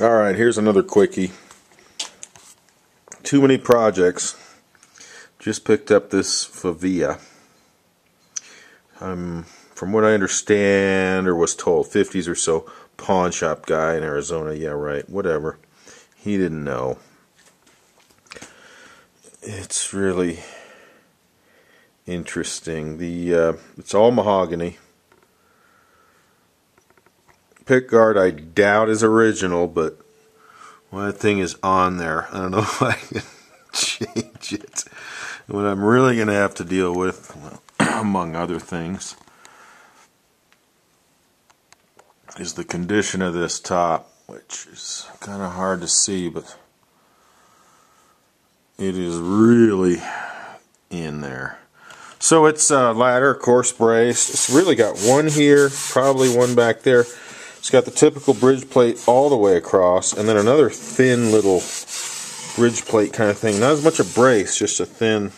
Alright, here's another quickie. Too many projects. Just picked up this Favilla. I'm, from what I understand or was told, 50s or so pawn shop guy in Arizona. Yeah, right. Whatever. He didn't know. It's really interesting. The uh, it's all mahogany pick guard I doubt is original, but well, that thing is on there. I don't know if I can change it. What I'm really going to have to deal with, well, among other things, is the condition of this top, which is kind of hard to see, but it is really in there. So it's a ladder, course brace. It's really got one here, probably one back there. It's got the typical bridge plate all the way across, and then another thin little bridge plate kind of thing. Not as much a brace, just a thin,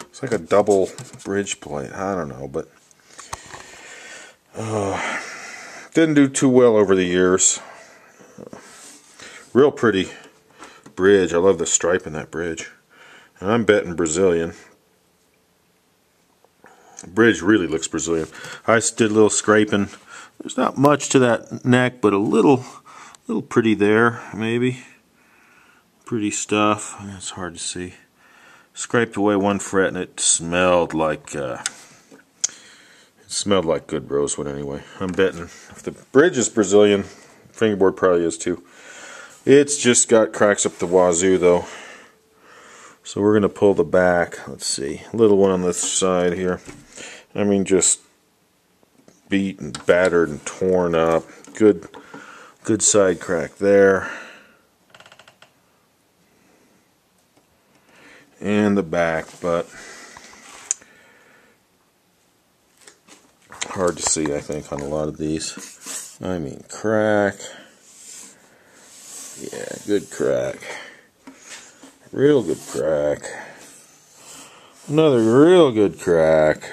it's like a double bridge plate. I don't know, but uh, didn't do too well over the years. Real pretty bridge. I love the stripe in that bridge. And I'm betting Brazilian. Bridge really looks Brazilian. I just did a little scraping there's not much to that neck, but a little, little pretty there, maybe. Pretty stuff. It's hard to see. Scraped away one fret, and it smelled like uh, it smelled like good rosewood. Anyway, I'm betting if the bridge is Brazilian, fingerboard probably is too. It's just got cracks up the wazoo though. So we're gonna pull the back. Let's see, A little one on this side here. I mean, just beat and battered and torn up. Good, good side crack there. And the back, but hard to see, I think, on a lot of these. I mean, crack. Yeah, good crack. Real good crack. Another real good crack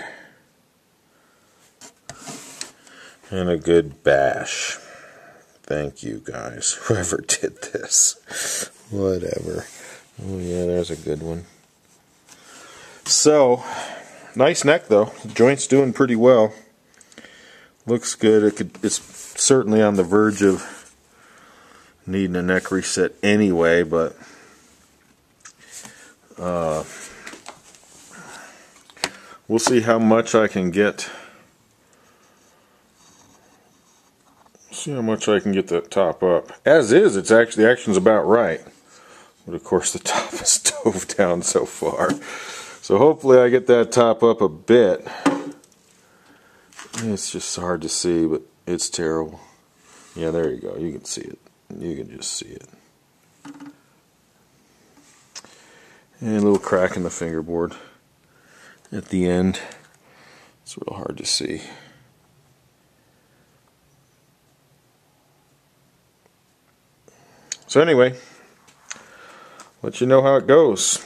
and a good bash. Thank you guys, whoever did this. Whatever. Oh yeah, there's a good one. So, nice neck though. The joint's doing pretty well. Looks good. It could. It's certainly on the verge of needing a neck reset anyway, but uh, we'll see how much I can get see how much I can get that top up. As is, it's actually the action's about right. But of course the top is dove down so far. So hopefully I get that top up a bit. It's just hard to see, but it's terrible. Yeah, there you go. You can see it. You can just see it. And a little crack in the fingerboard at the end. It's real hard to see. So anyway, let you know how it goes.